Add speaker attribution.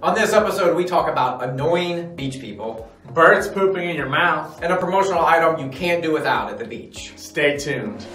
Speaker 1: On this episode, we talk about annoying beach people
Speaker 2: Birds pooping in your mouth.
Speaker 1: and a promotional item you can't do without at the beach.
Speaker 2: Stay tuned.